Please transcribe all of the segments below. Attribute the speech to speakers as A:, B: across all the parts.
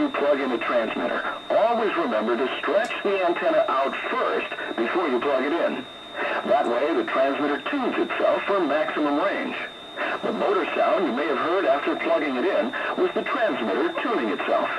A: you plug in a transmitter, always remember to stretch the antenna out first before you plug it in. That way, the transmitter tunes itself for maximum range. The motor sound you may have heard after plugging it in was the transmitter tuning itself.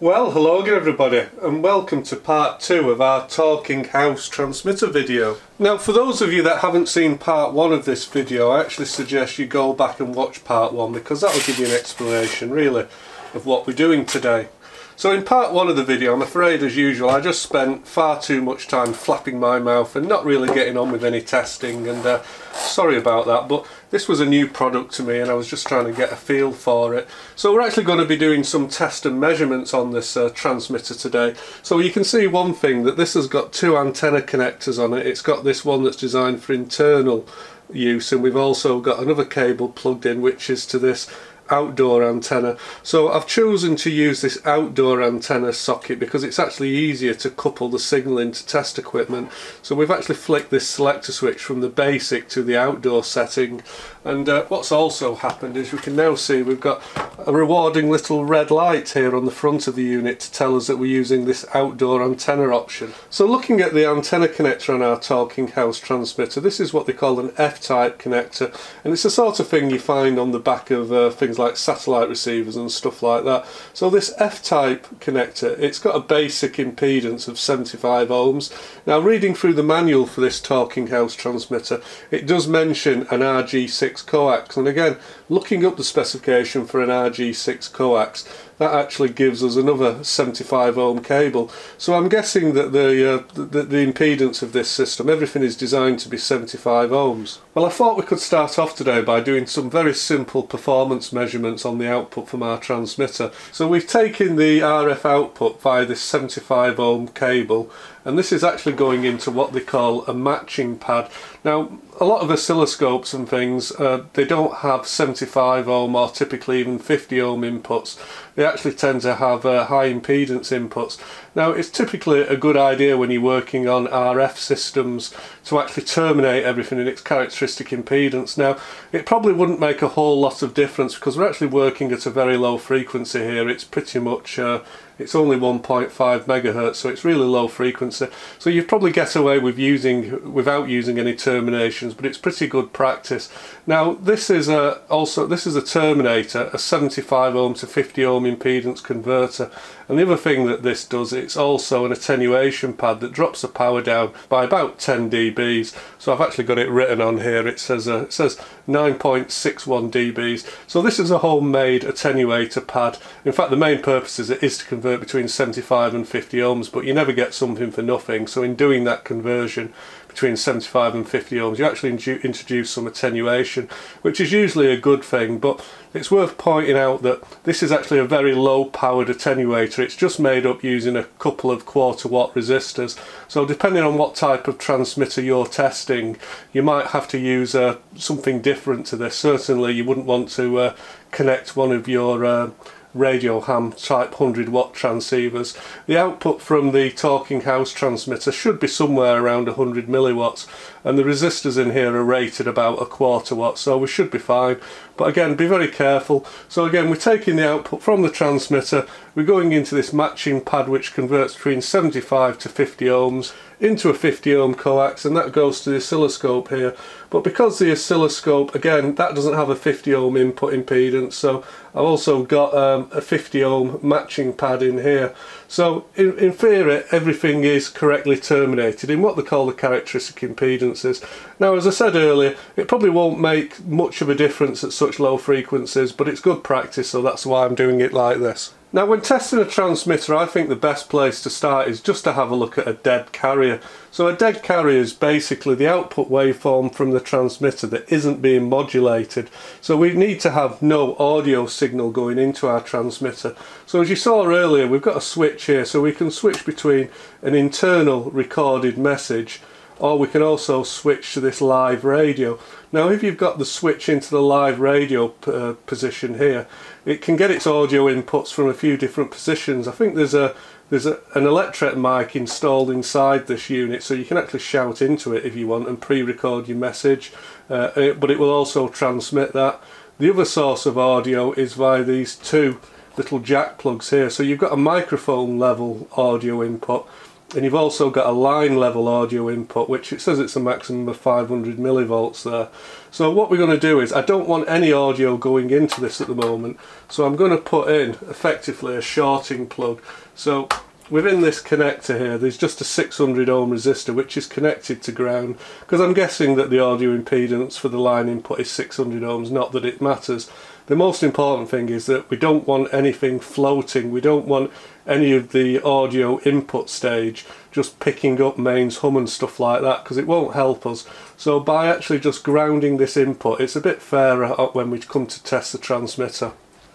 B: Well, hello again everybody and welcome to part two of our Talking House transmitter video. Now for those of you that haven't seen part one of this video I actually suggest you go back and watch part one because that will give you an explanation really of what we're doing today. So in part one of the video, I'm afraid as usual, I just spent far too much time flapping my mouth and not really getting on with any testing and uh, sorry about that but this was a new product to me and I was just trying to get a feel for it. So we're actually going to be doing some test and measurements on this uh, transmitter today. So you can see one thing that this has got two antenna connectors on it. It's got this one that's designed for internal use and we've also got another cable plugged in which is to this outdoor antenna. So I've chosen to use this outdoor antenna socket because it's actually easier to couple the signal into test equipment. So we've actually flicked this selector switch from the basic to the outdoor setting and uh, what's also happened is we can now see we've got a rewarding little red light here on the front of the unit to tell us that we're using this outdoor antenna option. So looking at the antenna connector on our Talking House transmitter, this is what they call an F-type connector and it's the sort of thing you find on the back of uh, things like satellite receivers and stuff like that. So this F-type connector, it's got a basic impedance of 75 ohms. Now reading through the manual for this Talking House transmitter, it does mention an RG6 coax and again looking up the specification for an RG6 coax that actually gives us another 75 ohm cable so I'm guessing that the, uh, the, the impedance of this system everything is designed to be 75 ohms. Well I thought we could start off today by doing some very simple performance measurements on the output from our transmitter so we've taken the RF output via this 75 ohm cable and this is actually going into what they call a matching pad. Now a lot of oscilloscopes and things uh, they don't have 75 ohm or typically even 50 ohm inputs they actually tend to have uh, high impedance inputs now it's typically a good idea when you're working on RF systems to actually terminate everything in its characteristic impedance. Now it probably wouldn't make a whole lot of difference because we're actually working at a very low frequency here. It's pretty much uh, it's only 1.5 megahertz so it's really low frequency so you'd probably get away with using without using any terminations but it's pretty good practice now this is a also this is a terminator a 75 ohm to 50 ohm impedance converter and the other thing that this does it's also an attenuation pad that drops the power down by about 10 dBs. So I've actually got it written on here. It says uh, it says 9.61 dBs. So this is a homemade attenuator pad. In fact, the main purpose is it is to convert between 75 and 50 ohms, but you never get something for nothing. So in doing that conversion, between 75 and 50 ohms you actually introduce some attenuation which is usually a good thing but it's worth pointing out that this is actually a very low powered attenuator. It's just made up using a couple of quarter watt resistors. So depending on what type of transmitter you're testing you might have to use uh, something different to this. Certainly you wouldn't want to uh, connect one of your uh, radio ham type 100 watt transceivers. The output from the Talking House transmitter should be somewhere around 100 milliwatts and the resistors in here are rated about a quarter watt so we should be fine but again be very careful. So again we're taking the output from the transmitter. We're going into this matching pad which converts between 75 to 50 ohms into a 50 ohm coax and that goes to the oscilloscope here. But because the oscilloscope again that doesn't have a 50 ohm input impedance so I've also got um, a 50 ohm matching pad in here so in, in theory everything is correctly terminated in what they call the characteristic impedances. Now as I said earlier it probably won't make much of a difference at such low frequencies but it's good practice so that's why I'm doing it like this now when testing a transmitter I think the best place to start is just to have a look at a dead carrier. So a dead carrier is basically the output waveform from the transmitter that isn't being modulated. So we need to have no audio signal going into our transmitter. So as you saw earlier we've got a switch here so we can switch between an internal recorded message or we can also switch to this live radio. Now if you've got the switch into the live radio uh, position here it can get its audio inputs from a few different positions. I think there's a there's a, an electret mic installed inside this unit so you can actually shout into it if you want and pre-record your message uh, it, but it will also transmit that. The other source of audio is via these two little jack plugs here. So you've got a microphone level audio input and you've also got a line level audio input which it says it's a maximum of 500 millivolts there. So what we're going to do is I don't want any audio going into this at the moment so I'm going to put in effectively a shorting plug. So within this connector here there's just a 600 ohm resistor which is connected to ground because I'm guessing that the audio impedance for the line input is 600 ohms not that it matters the most important thing is that we don't want anything floating. We don't want any of the audio input stage just picking up mains hum and stuff like that because it won't help us. So by actually just grounding this input it's a bit fairer when we come to test the transmitter.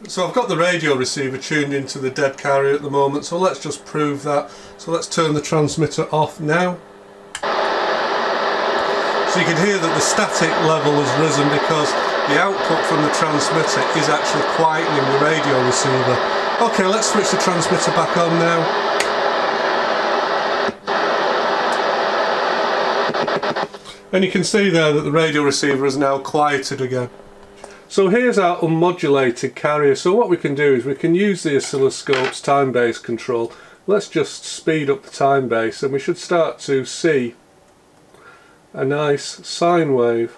B: So I've got the radio receiver tuned into the dead carrier at the moment so let's just prove that. So let's turn the transmitter off now you can hear that the static level has risen because the output from the transmitter is actually quietening the radio receiver Okay, let's switch the transmitter back on now. And you can see there that the radio receiver is now quieted again. So here's our unmodulated carrier. So what we can do is we can use the oscilloscope's time base control. Let's just speed up the time base and we should start to see a nice sine wave.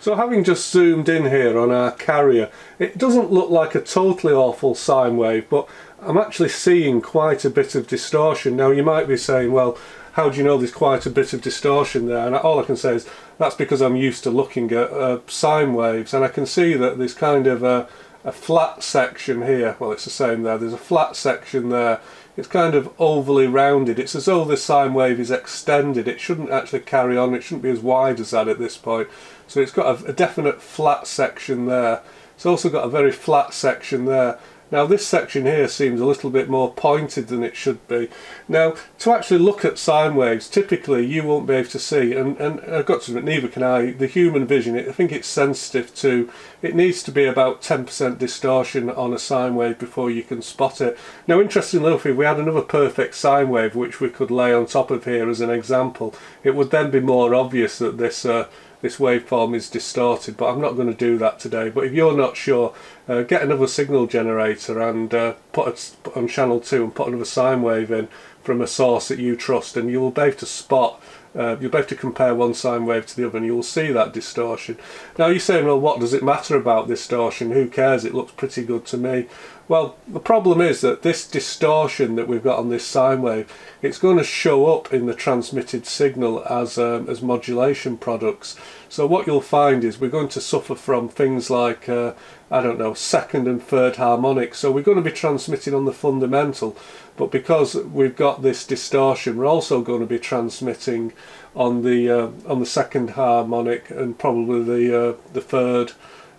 B: So having just zoomed in here on our carrier, it doesn't look like a totally awful sine wave, but I'm actually seeing quite a bit of distortion. Now you might be saying, well, how do you know there's quite a bit of distortion there? And all I can say is that's because I'm used to looking at uh, sine waves and I can see that there's kind of a, a flat section here. Well, it's the same there. There's a flat section there it's kind of overly rounded. It's as though the sine wave is extended. It shouldn't actually carry on. It shouldn't be as wide as that at this point. So it's got a, a definite flat section there. It's also got a very flat section there. Now this section here seems a little bit more pointed than it should be. Now to actually look at sine waves typically you won't be able to see and, and I've got to admit neither can I. The human vision I think it's sensitive to it needs to be about 10% distortion on a sine wave before you can spot it. Now interestingly enough if we had another perfect sine wave which we could lay on top of here as an example it would then be more obvious that this uh, this waveform is distorted but I'm not going to do that today but if you're not sure uh, get another signal generator and uh, put it on channel 2 and put another sine wave in from a source that you trust and you'll be able to spot uh, you'll be able to compare one sine wave to the other and you'll see that distortion. Now you're saying, well what does it matter about distortion, who cares, it looks pretty good to me. Well, the problem is that this distortion that we've got on this sine wave, it's going to show up in the transmitted signal as, um, as modulation products. So what you'll find is we're going to suffer from things like, uh, I don't know, second and third harmonics. So we're going to be transmitting on the fundamental, but because we've got this distortion, we're also going to be transmitting on the uh, on the second harmonic and probably the uh, the third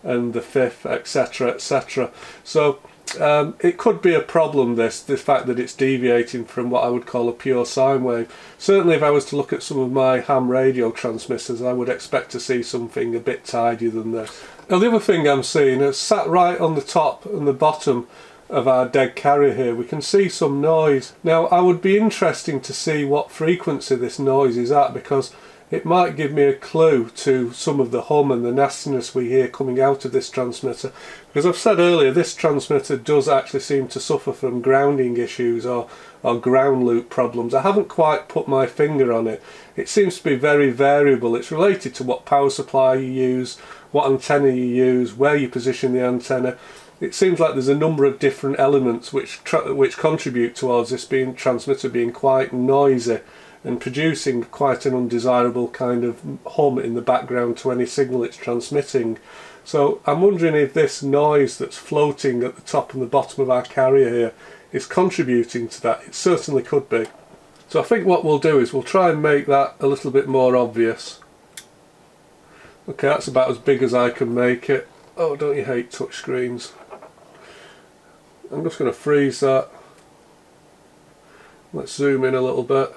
B: and the fifth, etc., etc. So um, it could be a problem this the fact that it's deviating from what I would call a pure sine wave. Certainly if I was to look at some of my ham radio transmitters I would expect to see something a bit tidier than this. Now the other thing I'm seeing is sat right on the top and the bottom of our dead carrier here. We can see some noise. Now I would be interesting to see what frequency this noise is at because it might give me a clue to some of the hum and the nastiness we hear coming out of this transmitter because I've said earlier this transmitter does actually seem to suffer from grounding issues or, or ground loop problems. I haven't quite put my finger on it. It seems to be very variable. It's related to what power supply you use what antenna you use where you position the antenna. It seems like there's a number of different elements which which contribute towards this being transmitter being quite noisy and producing quite an undesirable kind of hum in the background to any signal it's transmitting. So I'm wondering if this noise that's floating at the top and the bottom of our carrier here is contributing to that. It certainly could be. So I think what we'll do is we'll try and make that a little bit more obvious. Okay, that's about as big as I can make it. Oh, don't you hate touchscreens? I'm just going to freeze that. Let's zoom in a little bit.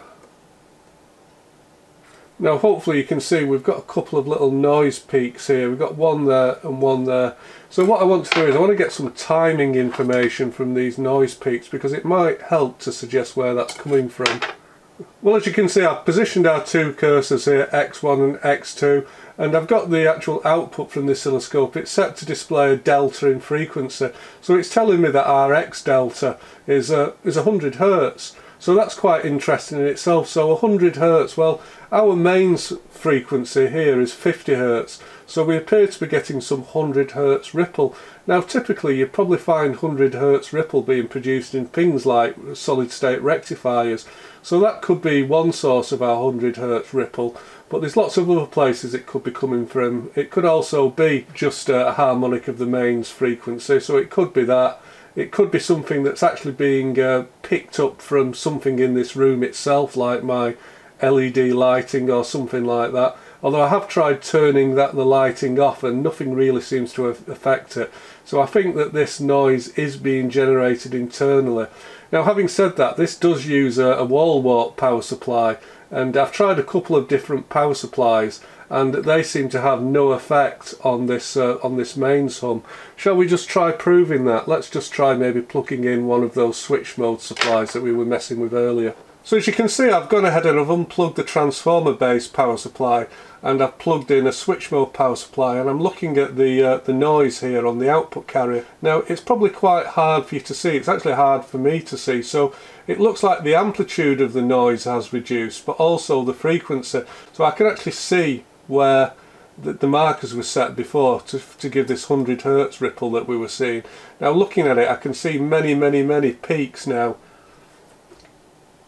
B: Now hopefully you can see we've got a couple of little noise peaks here. We've got one there and one there. So what I want to do is I want to get some timing information from these noise peaks because it might help to suggest where that's coming from. Well as you can see I've positioned our two cursors here, X1 and X2 and I've got the actual output from this oscilloscope. It's set to display a delta in frequency so it's telling me that our X delta is, uh, is 100 Hertz so that's quite interesting in itself. So 100 Hertz, well our mains frequency here is 50 Hertz so we appear to be getting some 100 Hertz ripple. Now typically you probably find 100 Hertz ripple being produced in things like solid state rectifiers so that could be one source of our 100 Hertz ripple but there's lots of other places it could be coming from. It could also be just a harmonic of the mains frequency so it could be that it could be something that's actually being uh, picked up from something in this room itself like my LED lighting or something like that. Although I have tried turning that the lighting off and nothing really seems to affect it. So I think that this noise is being generated internally now having said that this does use a, a wall wart power supply and I've tried a couple of different power supplies and they seem to have no effect on this uh, on this mains hum. Shall we just try proving that? Let's just try maybe plugging in one of those switch mode supplies that we were messing with earlier. So as you can see I've gone ahead and I've unplugged the transformer based power supply and I've plugged in a switch mode power supply and I'm looking at the uh, the noise here on the output carrier. Now it's probably quite hard for you to see, it's actually hard for me to see so it looks like the amplitude of the noise has reduced but also the frequency so I can actually see where the, the markers were set before to, to give this 100 hertz ripple that we were seeing. Now looking at it I can see many many many peaks now.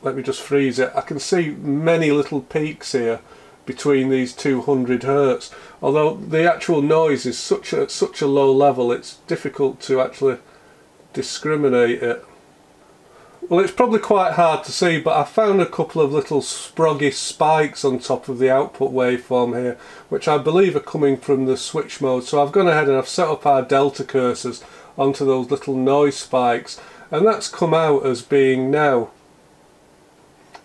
B: Let me just freeze it. I can see many little peaks here between these 200 hertz. Although the actual noise is such a such a low level it's difficult to actually discriminate it. Well it's probably quite hard to see but I found a couple of little sproggy spikes on top of the output waveform here which I believe are coming from the switch mode. So I've gone ahead and I've set up our delta cursors onto those little noise spikes and that's come out as being now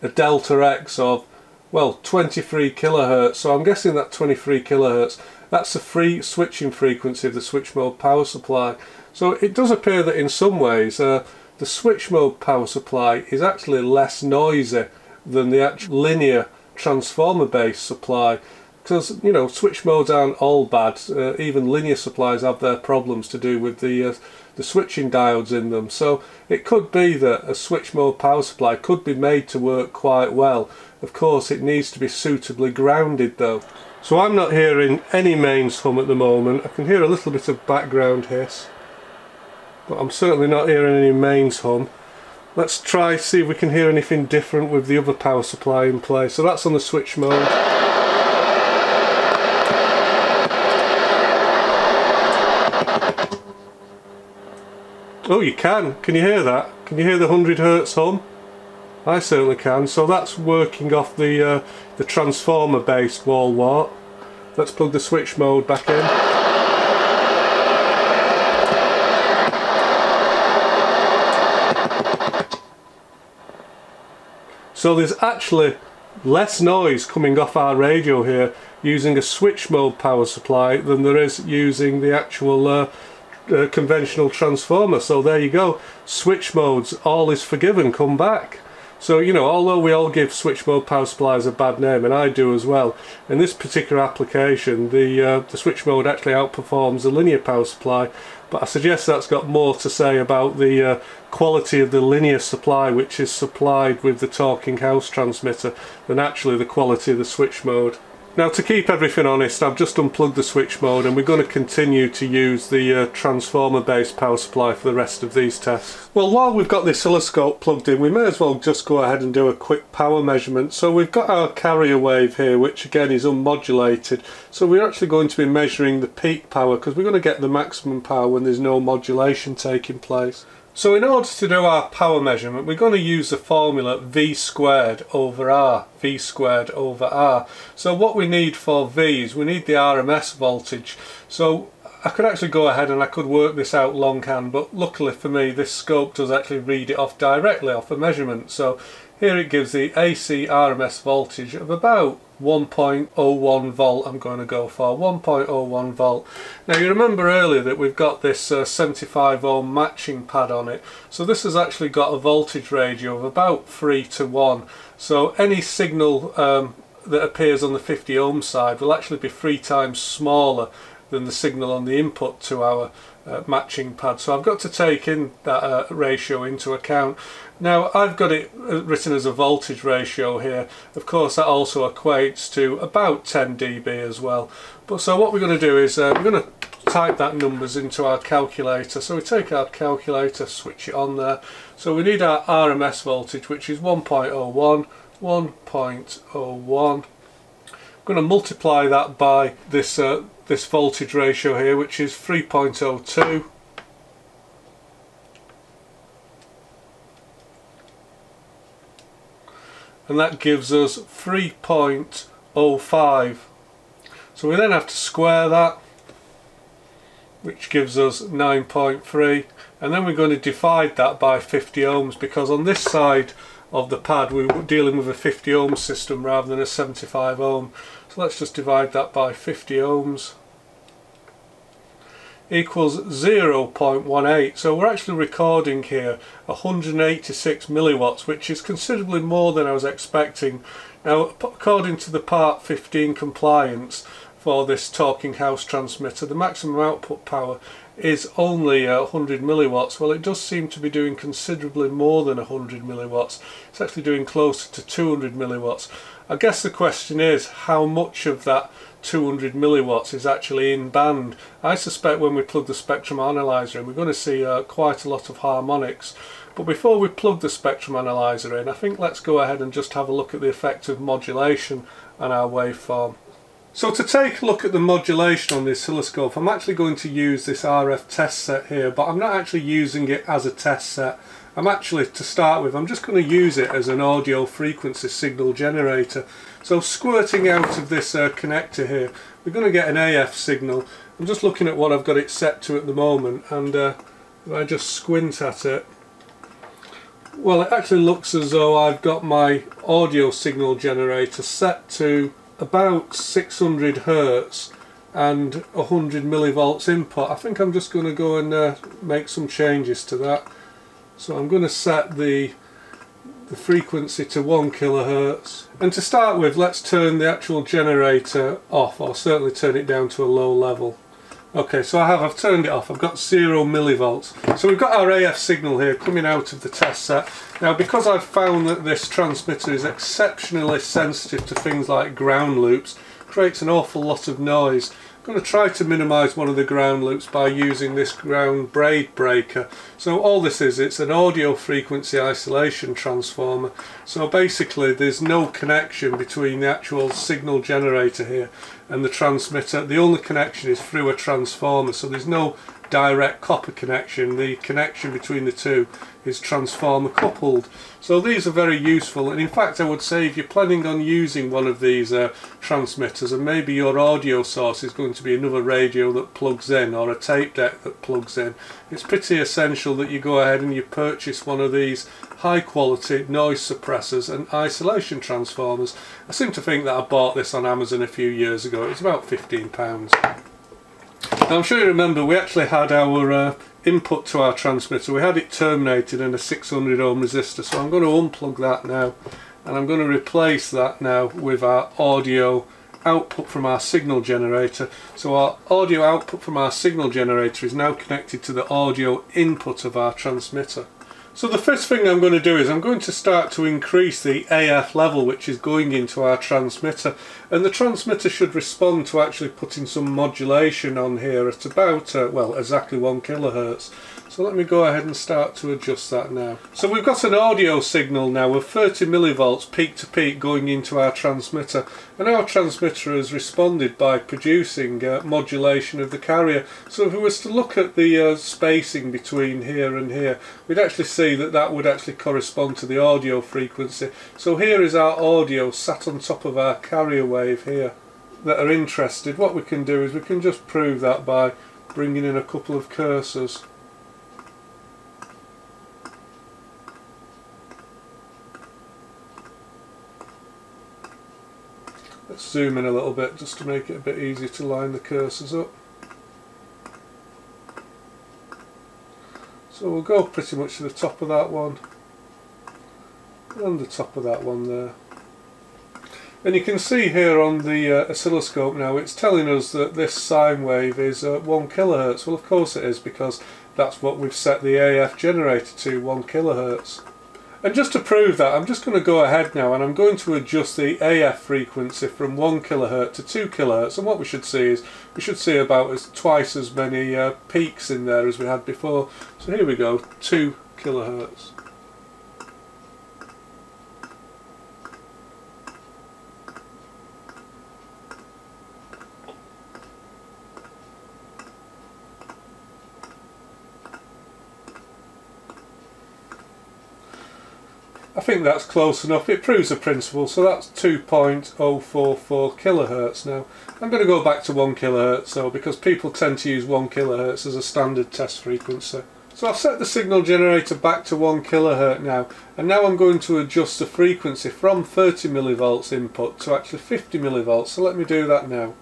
B: a delta X of well 23 kilohertz. So I'm guessing that 23 kilohertz that's the free switching frequency of the switch mode power supply. So it does appear that in some ways uh, the switch mode power supply is actually less noisy than the actual linear transformer based supply. Because you know switch modes aren't all bad. Uh, even linear supplies have their problems to do with the uh, the switching diodes in them so it could be that a switch mode power supply could be made to work quite well of course it needs to be suitably grounded though so I'm not hearing any mains hum at the moment I can hear a little bit of background hiss but I'm certainly not hearing any mains hum. Let's try see if we can hear anything different with the other power supply in place. So that's on the switch mode. Oh you can, can you hear that? Can you hear the 100 Hertz hum? I certainly can, so that's working off the, uh, the transformer based wall wart. Let's plug the switch mode back in. So there's actually less noise coming off our radio here using a switch mode power supply than there is using the actual uh, uh, conventional transformer. So there you go, switch modes, all is forgiven, come back. So, you know, although we all give switch mode power supplies a bad name, and I do as well, in this particular application, the, uh, the switch mode actually outperforms the linear power supply, but I suggest that's got more to say about the uh, quality of the linear supply which is supplied with the talking house transmitter than actually the quality of the switch mode. Now to keep everything honest I've just unplugged the switch mode and we're going to continue to use the uh, transformer based power supply for the rest of these tests. Well while we've got the oscilloscope plugged in we may as well just go ahead and do a quick power measurement. So we've got our carrier wave here which again is unmodulated so we're actually going to be measuring the peak power because we're going to get the maximum power when there's no modulation taking place. So in order to do our power measurement, we're going to use the formula V squared over R, V squared over R. So what we need for V is we need the RMS voltage. So I could actually go ahead and I could work this out longhand, but luckily for me, this scope does actually read it off directly off a measurement. So Here it gives the AC RMS voltage of about 1.01 volt. I'm going to go for 1.01 volt. Now you remember earlier that we've got this uh, 75 ohm matching pad on it. So this has actually got a voltage ratio of about 3 to 1 so any signal um, that appears on the 50 ohm side will actually be three times smaller than the signal on the input to our uh, matching pad. So I've got to take in that uh, ratio into account now I've got it uh, written as a voltage ratio here. Of course that also equates to about 10 dB as well. But so what we're going to do is uh, we're going to type that numbers into our calculator. So we take our calculator switch it on there. So we need our RMS voltage which is 1.01 1.01 I'm going to multiply that by this uh, this voltage ratio here which is 3.02 and that gives us 3.05 so we then have to square that which gives us 9.3 and then we're going to divide that by 50 ohms because on this side of the pad we are dealing with a 50 ohm system rather than a 75 ohm. So let's just divide that by 50 ohms equals 0.18 so we're actually recording here 186 milliwatts which is considerably more than I was expecting. Now according to the part 15 compliance for this talking house transmitter the maximum output power is only uh, 100 milliwatts. Well it does seem to be doing considerably more than 100 milliwatts. It's actually doing closer to 200 milliwatts. I guess the question is how much of that 200 milliwatts is actually in band I suspect when we plug the spectrum analyzer in we're going to see uh, quite a lot of harmonics but before we plug the spectrum analyzer in I think let's go ahead and just have a look at the effect of modulation on our waveform so to take a look at the modulation on the oscilloscope, I'm actually going to use this RF test set here, but I'm not actually using it as a test set. I'm actually, to start with, I'm just going to use it as an audio frequency signal generator. So squirting out of this uh, connector here, we're going to get an AF signal. I'm just looking at what I've got it set to at the moment, and uh, if I just squint at it, well it actually looks as though I've got my audio signal generator set to about 600 hertz and 100 millivolts input. I think I'm just going to go and uh, make some changes to that. So I'm going to set the the frequency to 1 kilohertz. And to start with let's turn the actual generator off. Or certainly turn it down to a low level. Okay so I have I've turned it off. I've got 0 millivolts. So we've got our AF signal here coming out of the test set. Now because I've found that this transmitter is exceptionally sensitive to things like ground loops, creates an awful lot of noise. I'm going to try to minimise one of the ground loops by using this ground braid breaker. So all this is, it's an audio frequency isolation transformer. So basically there's no connection between the actual signal generator here and the transmitter. The only connection is through a transformer, so there's no direct copper connection. The connection between the two is transformer coupled. So these are very useful and in fact I would say if you're planning on using one of these uh, transmitters and maybe your audio source is going to be another radio that plugs in or a tape deck that plugs in, it's pretty essential that you go ahead and you purchase one of these high quality noise suppressors and isolation transformers. I seem to think that I bought this on Amazon a few years ago, it was about £15. Now I'm sure you remember we actually had our uh, input to our transmitter, we had it terminated in a 600 ohm resistor so I'm going to unplug that now and I'm going to replace that now with our audio output from our signal generator. So our audio output from our signal generator is now connected to the audio input of our transmitter. So the first thing I'm going to do is I'm going to start to increase the AF level which is going into our transmitter and the transmitter should respond to actually putting some modulation on here at about, uh, well exactly 1 kilohertz. So let me go ahead and start to adjust that now. So we've got an audio signal now of 30 millivolts peak to peak going into our transmitter and our transmitter has responded by producing uh, modulation of the carrier. So if we was to look at the uh, spacing between here and here we'd actually see that that would actually correspond to the audio frequency. So here is our audio sat on top of our carrier wave here that are interested. What we can do is we can just prove that by bringing in a couple of cursors. Zoom in a little bit just to make it a bit easier to line the cursors up. So we'll go pretty much to the top of that one and the top of that one there. And you can see here on the uh, oscilloscope now it's telling us that this sine wave is uh, 1 kilohertz. Well of course it is because that's what we've set the AF generator to, 1 kilohertz. And just to prove that, I'm just going to go ahead now and I'm going to adjust the AF frequency from 1 kHz to 2 kHz. And what we should see is, we should see about as twice as many uh, peaks in there as we had before. So here we go, 2 kHz. I think that's close enough. It proves the principle, so that's 2.044 kilohertz now. I'm going to go back to 1 kilohertz though, because people tend to use 1 kilohertz as a standard test frequency. So I've set the signal generator back to 1 kilohertz now, and now I'm going to adjust the frequency from 30 millivolts input to actually 50 millivolts, so let me do that now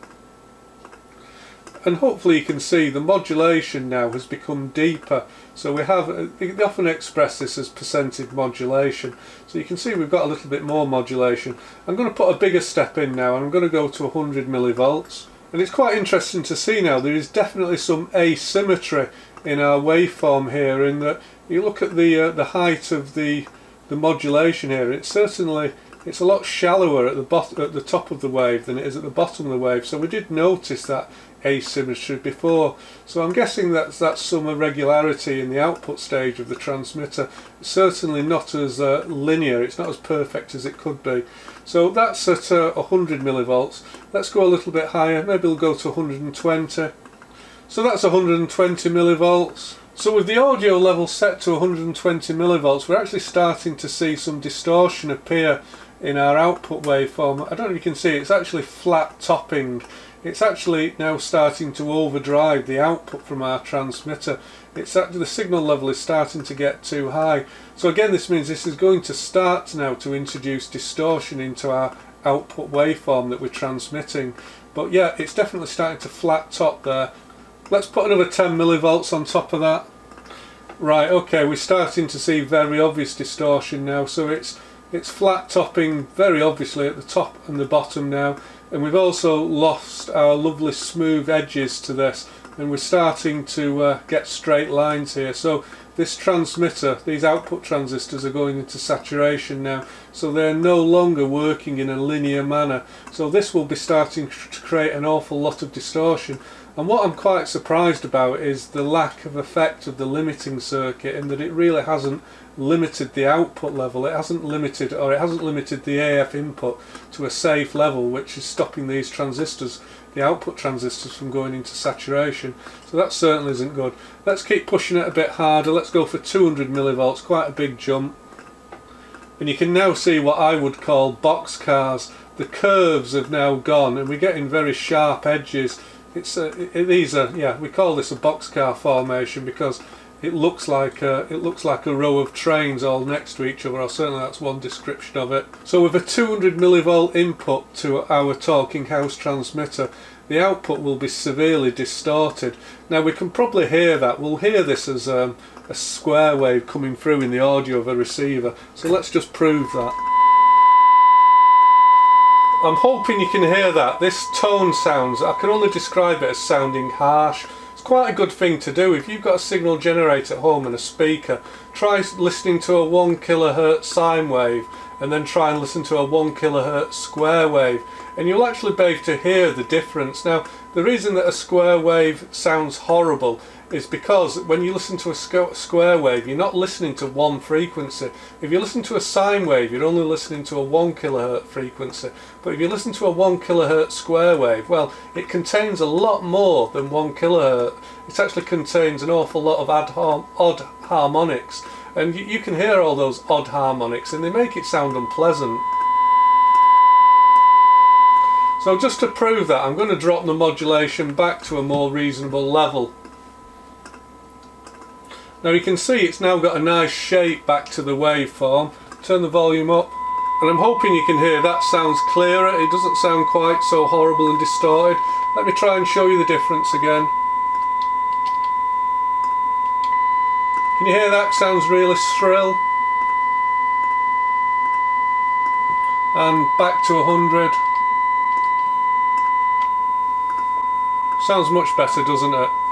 B: and hopefully you can see the modulation now has become deeper. So we have uh, they often express this as percentage modulation. So you can see we've got a little bit more modulation. I'm going to put a bigger step in now I'm going to go to 100 millivolts. And it's quite interesting to see now there is definitely some asymmetry in our waveform here in that you look at the uh, the height of the the modulation here it's certainly it's a lot shallower at the bottom at the top of the wave than it is at the bottom of the wave. So we did notice that asymmetry before. So I'm guessing that's, that's some irregularity in the output stage of the transmitter. certainly not as uh, linear, it's not as perfect as it could be. So that's at uh, 100 millivolts. Let's go a little bit higher, maybe we'll go to 120. So that's 120 millivolts. So with the audio level set to 120 millivolts, we're actually starting to see some distortion appear in our output waveform. I don't know if you can see, it's actually flat topping it's actually now starting to overdrive the output from our transmitter. It's actually the signal level is starting to get too high. So again this means this is going to start now to introduce distortion into our output waveform that we're transmitting. But yeah, it's definitely starting to flat top there. Let's put another 10 millivolts on top of that. Right, okay, we're starting to see very obvious distortion now. So it's it's flat topping very obviously at the top and the bottom now and we've also lost our lovely smooth edges to this and we're starting to uh, get straight lines here. So this transmitter these output transistors are going into saturation now so they're no longer working in a linear manner. So this will be starting to create an awful lot of distortion. And what I'm quite surprised about is the lack of effect of the limiting circuit in that it really hasn't limited the output level. It hasn't limited or it hasn't limited the AF input to a safe level which is stopping these transistors, the output transistors from going into saturation. So that certainly isn't good. Let's keep pushing it a bit harder. Let's go for 200 millivolts, quite a big jump. And you can now see what I would call box cars. The curves have now gone and we're getting very sharp edges it's a, it, these are yeah we call this a boxcar formation because it looks like a, it looks like a row of trains all next to each other. Or certainly that's one description of it. So with a 200 millivolt input to our talking house transmitter the output will be severely distorted. Now we can probably hear that. We'll hear this as um, a square wave coming through in the audio of a receiver. So let's just prove that. I'm hoping you can hear that. This tone sounds, I can only describe it as sounding harsh. Quite a good thing to do. If you've got a signal generator at home and a speaker, try listening to a 1 kilohertz sine wave and then try and listen to a 1 kilohertz square wave and you'll actually be able to hear the difference. Now the reason that a square wave sounds horrible is because when you listen to a square wave you're not listening to one frequency. If you listen to a sine wave you're only listening to a 1 kilohertz frequency but if you listen to a 1 kilohertz square wave well it contains a lot more than 1 kilohertz. It actually contains an awful lot of odd harmonics and you, you can hear all those odd harmonics and they make it sound unpleasant. So just to prove that I'm going to drop the modulation back to a more reasonable level. Now you can see it's now got a nice shape back to the waveform. Turn the volume up. and I'm hoping you can hear that sounds clearer. It doesn't sound quite so horrible and distorted. Let me try and show you the difference again. Can you hear that? Sounds really shrill. And back to 100 sounds much better doesn't it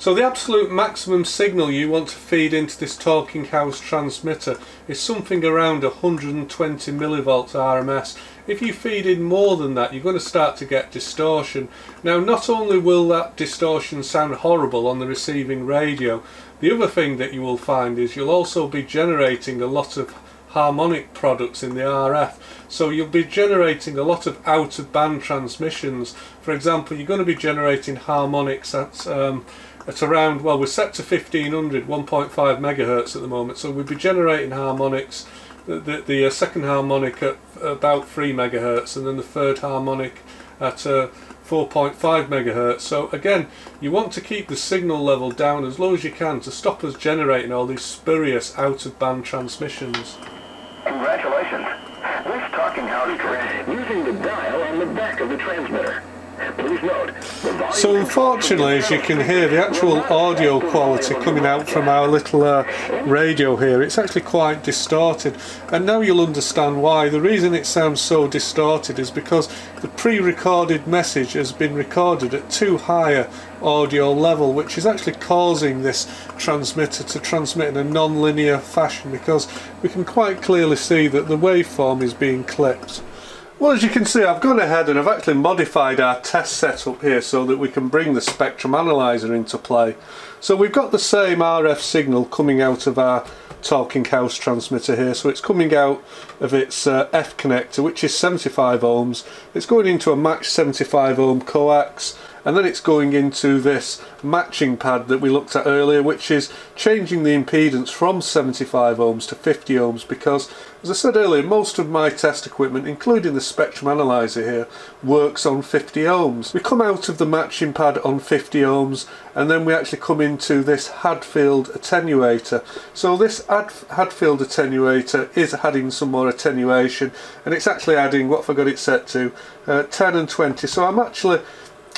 B: So the absolute maximum signal you want to feed into this Talking House transmitter is something around 120 millivolts RMS. If you feed in more than that you're going to start to get distortion. Now not only will that distortion sound horrible on the receiving radio, the other thing that you will find is you'll also be generating a lot of harmonic products in the RF so you'll be generating a lot of out of band transmissions for example you're going to be generating harmonics at um, at around, well we're set to 1500, 1.5 megahertz at the moment, so we'd be generating harmonics, the, the, the uh, second harmonic at about 3 megahertz and then the third harmonic at uh, 4.5 megahertz. So again, you want to keep the signal level down as low as you can to stop us generating all these spurious out-of-band transmissions.
A: Congratulations! This talking house using the dial on the back of the transmitter.
B: So unfortunately, as you can hear, the actual audio quality coming out from our little uh, radio here, it's actually quite distorted. And now you'll understand why. The reason it sounds so distorted is because the pre-recorded message has been recorded at too high a audio level, which is actually causing this transmitter to transmit in a non-linear fashion because we can quite clearly see that the waveform is being clipped. Well as you can see I've gone ahead and I've actually modified our test setup here so that we can bring the spectrum analyzer into play. So we've got the same RF signal coming out of our Talking House transmitter here so it's coming out of its uh, F connector which is 75 ohms. It's going into a matched 75 ohm coax and then it's going into this matching pad that we looked at earlier which is changing the impedance from 75 ohms to 50 ohms because as I said earlier most of my test equipment including the spectrum analyzer here works on 50 ohms. We come out of the matching pad on 50 ohms and then we actually come into this Hatfield attenuator. So this Hatfield attenuator is adding some more attenuation and it's actually adding what have I got it set to uh, 10 and 20 so I'm actually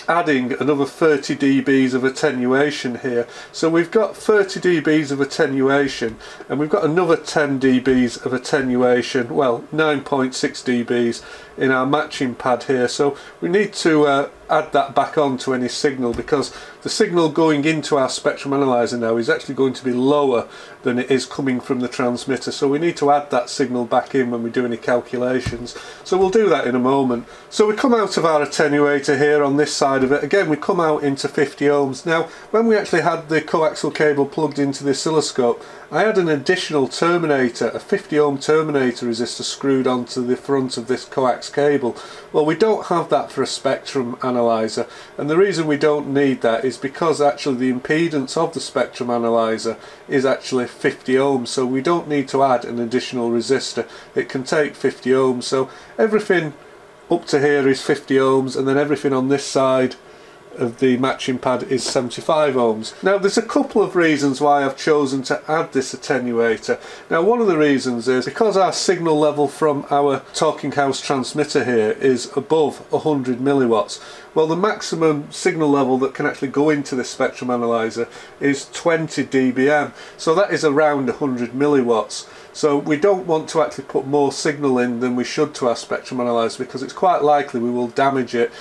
B: adding another 30 dBs of attenuation here. So we've got 30 dBs of attenuation and we've got another 10 dBs of attenuation, well 9.6 dBs in our matching pad here. So we need to uh, add that back on to any signal because the signal going into our spectrum analyzer now is actually going to be lower than it is coming from the transmitter. So we need to add that signal back in when we do any calculations. So we'll do that in a moment. So we come out of our attenuator here on this side of it. Again we come out into 50 ohms. Now when we actually had the coaxial cable plugged into the oscilloscope I had an additional terminator, a 50 ohm terminator resistor screwed onto the front of this coax cable. Well we don't have that for a spectrum analyzer and the reason we don't need that is because actually the impedance of the spectrum analyzer is actually 50 ohms. So we don't need to add an additional resistor. It can take 50 ohms. So everything up to here is 50 ohms and then everything on this side of the matching pad is 75 ohms. Now there's a couple of reasons why I've chosen to add this attenuator. Now one of the reasons is because our signal level from our Talking House transmitter here is above 100 milliwatts. Well the maximum signal level that can actually go into this spectrum analyzer is 20 dBm so that is around 100 milliwatts. So we don't want to actually put more signal in than we should to our spectrum analyzer because it's quite likely we will damage it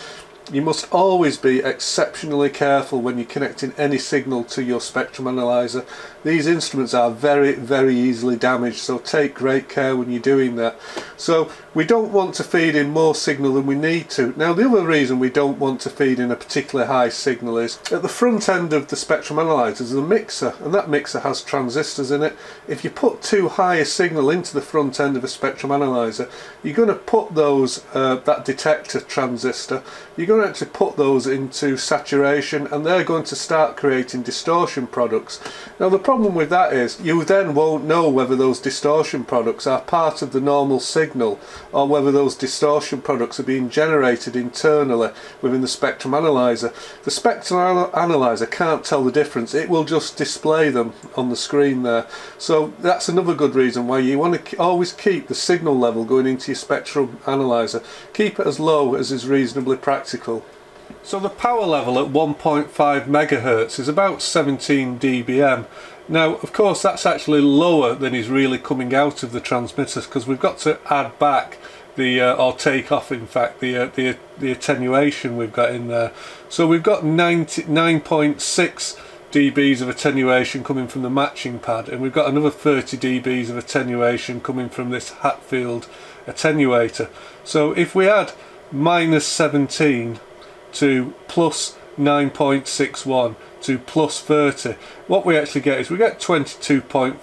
B: you must always be exceptionally careful when you're connecting any signal to your spectrum analyzer. These instruments are very, very easily damaged, so take great care when you're doing that. So we don't want to feed in more signal than we need to. Now the other reason we don't want to feed in a particularly high signal is at the front end of the spectrum analyzer is a mixer, and that mixer has transistors in it. If you put too high a signal into the front end of a spectrum analyzer, you're going to put those uh, that detector transistor, you're going going to actually put those into saturation and they're going to start creating distortion products. Now the problem with that is you then won't know whether those distortion products are part of the normal signal or whether those distortion products are being generated internally within the spectrum analyzer. The spectrum analyzer can't tell the difference, it will just display them on the screen there. So that's another good reason why you want to always keep the signal level going into your spectrum analyzer. Keep it as low as is reasonably practical. So the power level at 1.5 megahertz is about 17 dBm. Now of course that's actually lower than is really coming out of the transmitters because we've got to add back the uh, or take off in fact the, uh, the the attenuation we've got in there. So we've got 99.6 dBs of attenuation coming from the matching pad and we've got another 30 dBs of attenuation coming from this Hatfield attenuator. So if we add minus 17 to plus 9.61 to plus 30 what we actually get is we get 22.41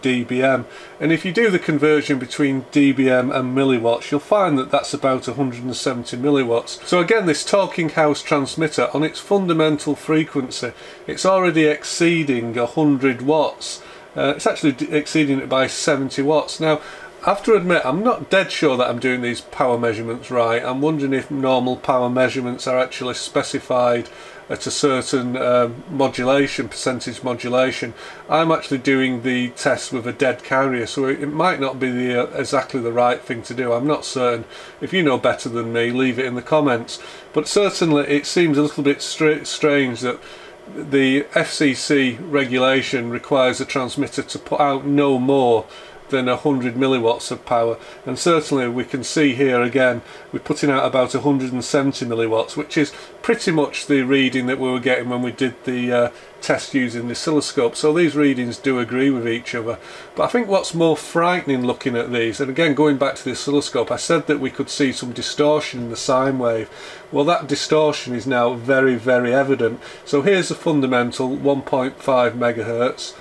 B: dBm and if you do the conversion between dBm and milliwatts you'll find that that's about 170 milliwatts. So again this talking house transmitter on its fundamental frequency it's already exceeding 100 watts. Uh, it's actually exceeding it by 70 watts. Now have to admit I'm not dead sure that I'm doing these power measurements right. I'm wondering if normal power measurements are actually specified at a certain um, modulation, percentage modulation. I'm actually doing the test with a dead carrier so it might not be the, uh, exactly the right thing to do. I'm not certain. If you know better than me leave it in the comments. But certainly it seems a little bit strange that the FCC regulation requires a transmitter to put out no more than 100 milliwatts of power. And certainly we can see here again we're putting out about 170 milliwatts which is pretty much the reading that we were getting when we did the uh, test using the oscilloscope. So these readings do agree with each other. But I think what's more frightening looking at these and again going back to the oscilloscope I said that we could see some distortion in the sine wave. Well that distortion is now very very evident. So here's the fundamental 1.5 megahertz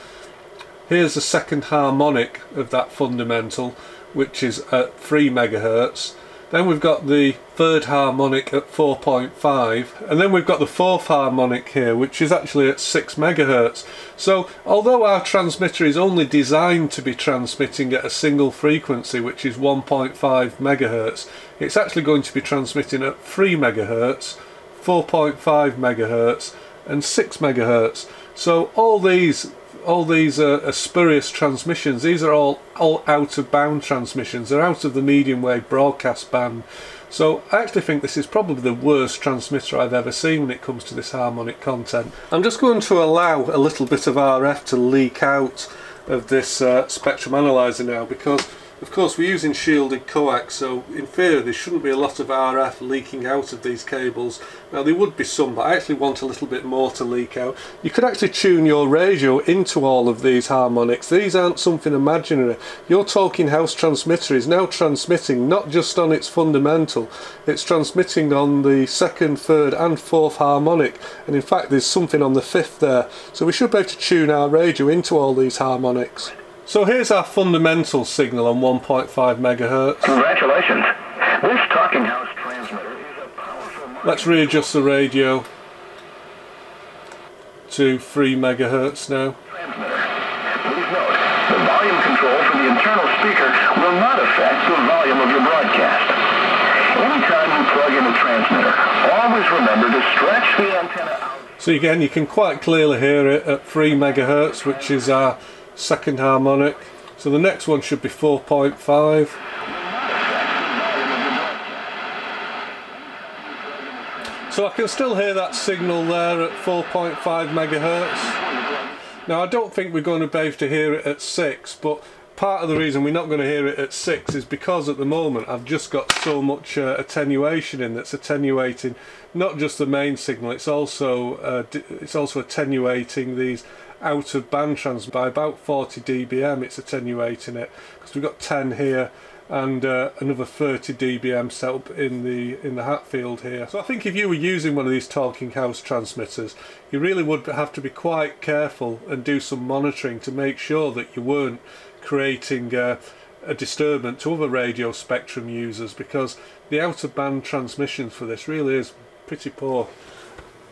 B: Here's the second harmonic of that fundamental, which is at 3 megahertz. Then we've got the third harmonic at 4.5 and then we've got the fourth harmonic here which is actually at 6 megahertz. So although our transmitter is only designed to be transmitting at a single frequency which is 1.5 megahertz, it's actually going to be transmitting at 3 megahertz, 4.5 megahertz and 6 megahertz. So all these all these uh, spurious transmissions, these are all, all out of bound transmissions. They're out of the medium wave broadcast band. So I actually think this is probably the worst transmitter I've ever seen when it comes to this harmonic content. I'm just going to allow a little bit of RF to leak out of this uh, spectrum analyzer now because of course we're using shielded coax so in theory there shouldn't be a lot of RF leaking out of these cables. Now there would be some but I actually want a little bit more to leak out. You could actually tune your radio into all of these harmonics. These aren't something imaginary. Your talking house transmitter is now transmitting not just on its fundamental, it's transmitting on the second, third and fourth harmonic and in fact there's something on the fifth there. So we should be able to tune our radio into all these harmonics. So here's our fundamental signal on 1.5 megahertz.
A: Congratulations. This talking house transmitter is a powerful...
B: Let's readjust the radio to 3 megahertz now.
A: Transmitter. Please note, the volume control from the internal speaker will not affect the volume of your broadcast. Anytime you plug in the transmitter, always remember to stretch the antenna out.
B: So again, you can quite clearly hear it at 3 megahertz, which is our second harmonic. So the next one should be 4.5 so I can still hear that signal there at 4.5 megahertz. Now I don't think we're going to be able to hear it at 6 but part of the reason we're not going to hear it at 6 is because at the moment I've just got so much uh, attenuation in that's attenuating not just the main signal it's also uh, it's also attenuating these out of band trans by about 40 dBm it's attenuating it because we've got 10 here and uh, another 30 dBm set up in the in the Hatfield here. So I think if you were using one of these talking house transmitters you really would have to be quite careful and do some monitoring to make sure that you weren't creating uh, a disturbance to other radio spectrum users because the out of band transmission for this really is pretty poor.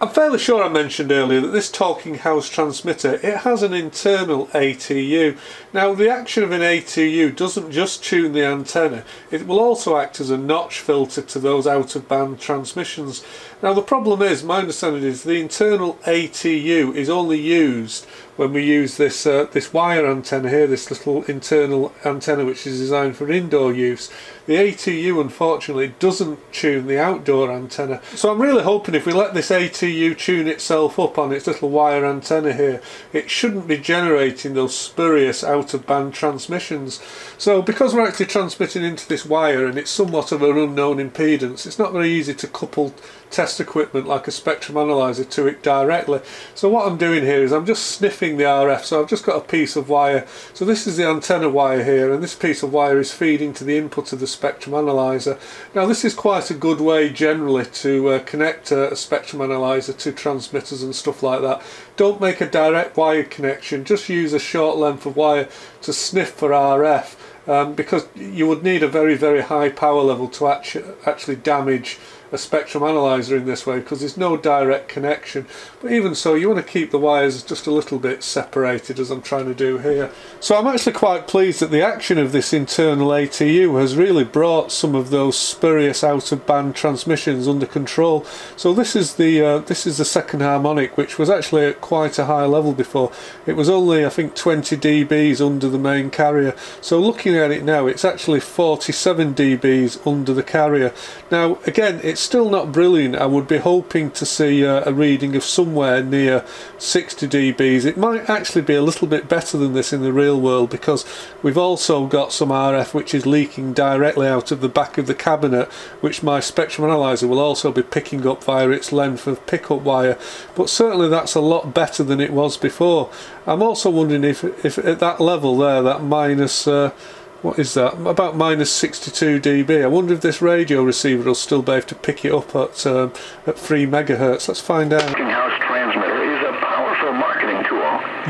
B: I'm fairly sure I mentioned earlier that this Talking House transmitter, it has an internal ATU. Now the action of an ATU doesn't just tune the antenna, it will also act as a notch filter to those out of band transmissions. Now the problem is, my understanding is the internal ATU is only used when we use this uh, this wire antenna here, this little internal antenna which is designed for indoor use. The ATU unfortunately doesn't tune the outdoor antenna. So I'm really hoping if we let this ATU tune itself up on its little wire antenna here, it shouldn't be generating those spurious out of band transmissions. So because we're actually transmitting into this wire and it's somewhat of an unknown impedance, it's not very easy to couple test equipment like a spectrum analyzer to it directly. So what I'm doing here is I'm just sniffing the RF. So I've just got a piece of wire. So this is the antenna wire here and this piece of wire is feeding to the input of the spectrum analyzer. Now this is quite a good way generally to uh, connect a, a spectrum analyzer to transmitters and stuff like that. Don't make a direct wire connection, just use a short length of wire to sniff for RF. Um, because you would need a very very high power level to actu actually damage a spectrum analyzer in this way because there's no direct connection but even so you want to keep the wires just a little bit separated as I'm trying to do here. So I'm actually quite pleased that the action of this internal ATU has really brought some of those spurious out of band transmissions under control. So this is the uh, this is the second harmonic which was actually at quite a high level before. It was only I think 20 dBs under the main carrier. So looking at it now it's actually 47 dBs under the carrier. Now again it's it's still not brilliant. I would be hoping to see uh, a reading of somewhere near 60 dBs. It might actually be a little bit better than this in the real world because we've also got some RF which is leaking directly out of the back of the cabinet which my spectrum analyzer will also be picking up via its length of pickup wire but certainly that's a lot better than it was before. I'm also wondering if, if at that level there, that minus uh, what is that? About minus 62 dB. I wonder if this radio receiver will still be able to pick it up at um, at 3 megahertz. Let's find out.
A: House transmitter is a powerful marketing tool.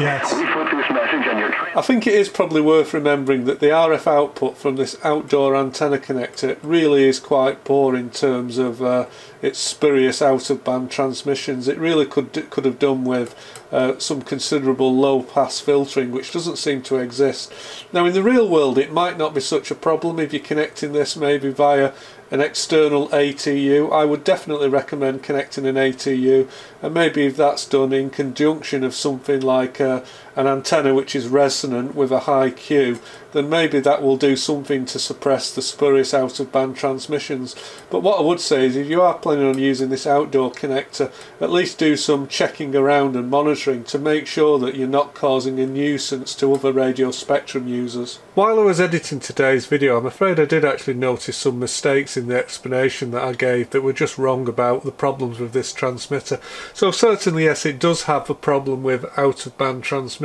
B: Yes.
A: We put this message on your
B: I think it is probably worth remembering that the RF output from this outdoor antenna connector really is quite poor in terms of uh, its spurious out of band transmissions. It really could could have done with uh, some considerable low pass filtering which doesn't seem to exist. Now in the real world it might not be such a problem if you're connecting this maybe via an external ATU. I would definitely recommend connecting an ATU and maybe if that's done in conjunction of something like uh, an antenna which is resonant with a high Q then maybe that will do something to suppress the spurious out of band transmissions. But what I would say is if you are planning on using this outdoor connector, at least do some checking around and monitoring to make sure that you're not causing a nuisance to other radio spectrum users. While I was editing today's video, I'm afraid I did actually notice some mistakes in the explanation that I gave that were just wrong about the problems with this transmitter. So certainly yes, it does have a problem with out of band transmissions,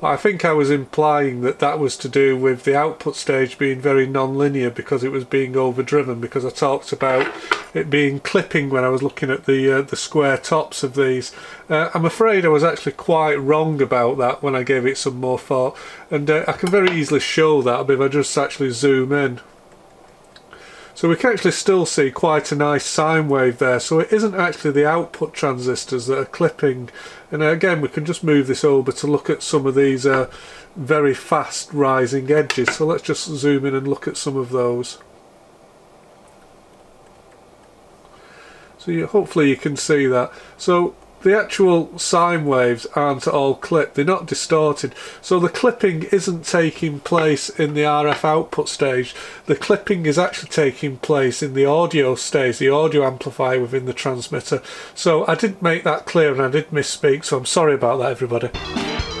B: but I think I was implying that that was to do with the output stage being very non-linear because it was being overdriven because I talked about it being clipping when I was looking at the uh, the square tops of these. Uh, I'm afraid I was actually quite wrong about that when I gave it some more thought and uh, I can very easily show that if I just actually zoom in. So we can actually still see quite a nice sine wave there. So it isn't actually the output transistors that are clipping. And again, we can just move this over to look at some of these uh, very fast rising edges. So let's just zoom in and look at some of those. So you, hopefully you can see that. So the actual sine waves aren't all clipped, they're not distorted. So the clipping isn't taking place in the RF output stage, the clipping is actually taking place in the audio stage, the audio amplifier within the transmitter. So I didn't make that clear and I did misspeak, so I'm sorry about that everybody.